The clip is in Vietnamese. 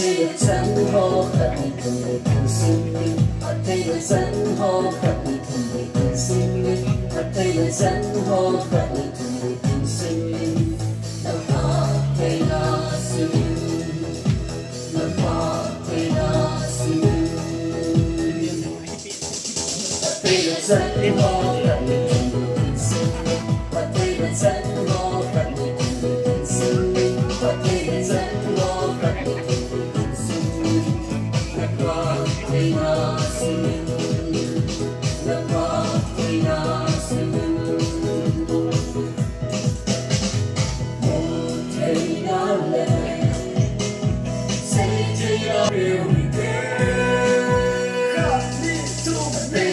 thấy được chân hô khắc cùng người cùng sinh linh họ thấy được chân hô khắc cùng người cùng sinh linh họ thấy được chân hô khắc cùng người cùng sinh linh đâu có thấy nó sinh đâu có thấy nó sinh họ thấy được chân hô khắc cùng người cùng sinh linh họ thấy được chân hô khắc cùng người cùng sinh linh họ thấy được